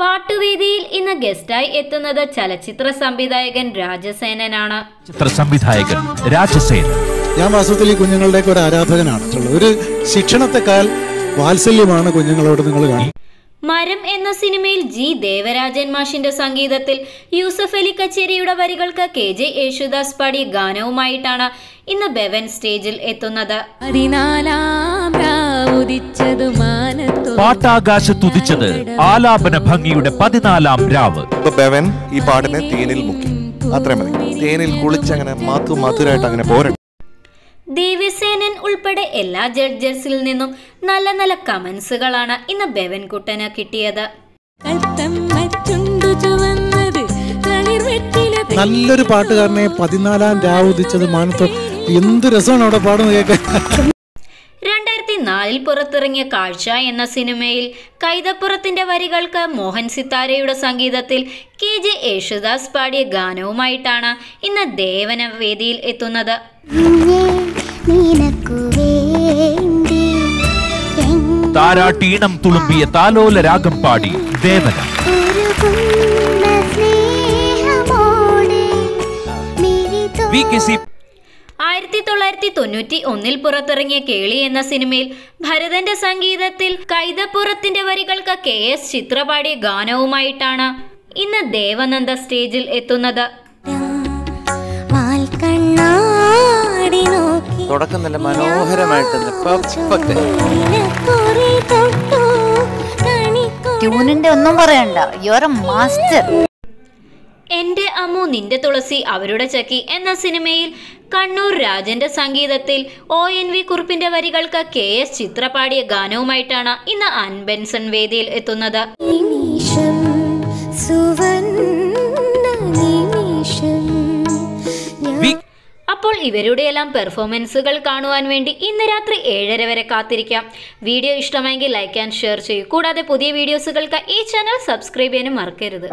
പാട്ടുവേദിയിൽ ഇന്ന് ഗസ്റ്റായി എത്തുന്നത് ചലച്ചിത്ര സംവിധായകൻ രാജസേനനാണ്. ചിത്ര സംവിധായകൻ രാജസേൻ ഞാൻ വാസ്തവത്തിൽ ഈ കുഞ്ഞുങ്ങളുടെ ഒരു ആരാധകനാണ്. ഒരു ശിക്ഷണത്തെക്കാൾ വാത്സല്യമാണ് കുഞ്ഞുങ്ങളോട് നിങ്ങൾ കാണുന്നത്. മരം എന്ന സിനിമയിൽ ജി ദേവരാജൻ മാഷിന്റെ സംഗീതത്തിൽ യൂസഫ് അലി കച്ചേരിയുടെ വരികൾക്ക് കെ ജെ യേശുദാസ് പാടിയ ഗാനവുമായിട്ടാണ് ഇന്ന് ബെവൻ സ്റ്റേജിൽ എത്തുന്നത്. പതിനാലാം പാട്ടാകാശത്തുദിച്ചത് ആലാപന ഭംഗിയുടെ പതിനാലാം രാവ്. ഇപ്പൊ ബെവൻ ഈ പാട്ടിനെ തേനിൽ മുക്കി. അത്രേ മതി. തേനിൽ കുളിച്ചങ്ങനെ മാത്തു മാത്തുരായിട്ട് അങ്ങനെ പോരട്ടെ ദേവ്യസേനൻ ഉൾപ്പെടെ എല്ലാ ജഡ്ജസിൽ നിന്നും നല്ല നല്ല കമന്റ്സുകളാണ് ഇന്ന് ബെവൻകുട്ടന് കിട്ടിയത്. നല്ലൊരു പാട്ടുകാരനെ പതിനാലാം രാവുദിച്ചത് മാനത്തോ. എന്ത് രസമാണ് അവിടെ പാടുന്നത് കേൾക്കാൻ. രണ്ടായിരത്തി നാലിൽ പുറത്തിറങ്ങിയ കാഴ്ച എന്ന സിനിമയിൽ കൈതപ്പുറത്തിന്റെ വരികൾക്ക് മോഹൻ സിത്താരയുടെ സംഗീതത്തിൽ കെ ജെ യേശുദാസ് പാടിയ ഗാനവുമായിട്ടാണ് ഇന്ന് ദേവന വേദിയിൽ എത്തുന്നത്. താരാട്ടീണം തുളുമ്പിയ താലോല രാഗം പാടി ദേവന. വി കെ സി ആയിരത്തി തൊള്ളായിരത്തി തൊണ്ണൂറ്റി ഒന്നിൽ പുറത്തിറങ്ങിയ കേളി എന്ന സിനിമയിൽ ഭരതന്റെ സംഗീതത്തിൽ കൈതപ്പുറത്തിന്റെ വരികൾക്ക് കെ എസ് ചിത്ര പാടിയ ഗാനവുമായിട്ടാണ് ഇന്ന് ദേവനന്ദ സ്റ്റേജിൽ എത്തുന്നത്. തുടക്കം നല്ല മനോഹരമായിട്ട് പെർഫെക്റ്റ് നിനക്കൊരു ട്യൂണിന്റെ ഒന്നും പറയണ്ട. യുവർ എ മാസ്റ്റർ അമ്മു നിന്റെ തുളസി അവരുടെ ചക്കി എന്ന സിനിമയിൽ കണ്ണൂർ രാജന്റെ സംഗീതത്തിൽ ഒ എൻ വി കുറുപ്പിന്റെ വരികൾക്ക് കെ എസ് ചിത്ര പാടിയ ഗാനവുമായിട്ടാണ് ഇന്ന് അൻബെൻസൺ വേദിയിൽ എത്തുന്നത്. അപ്പോൾ ഇവരുടെ എല്ലാം അപ്പോൾ ഇവരുടെയെല്ലാം പെർഫോമൻസുകൾ കാണുവാൻ വേണ്ടി ഇന്ന് രാത്രി ഏഴര വരെ കാത്തിരിക്കാം. വീഡിയോ ഇഷ്ടമായെങ്കിൽ ലൈക്ക് ആൻഡ് ഷെയർ ചെയ്യൂ. കൂടാതെ പുതിയ വീഡിയോസുകൾക്ക് ഈ ചാനൽ സബ്സ്ക്രൈബ് ചെയ്യാനും മറക്കരുത്.